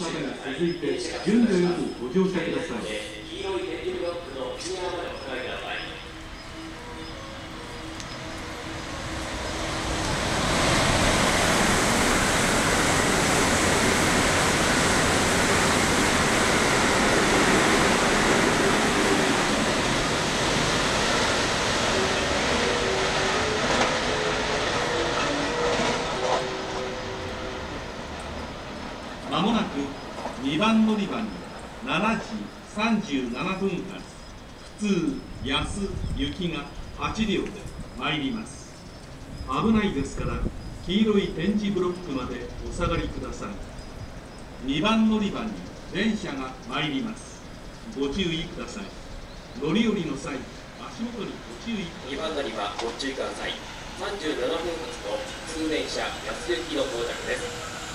方に続いて順序よくご乗車ください点字ブロックの内側までお下がりくださいまもなく2番乗り場に7時37分発普通安行きが8両で参ります。危ないですから黄色い点字ブロックまでお下がりください。2番乗り場に電車が参ります。ご注意ください。乗り降りの際足元にご注意ください。2番乗り場ご注意ください。37分発の普通電車安行きの到着です。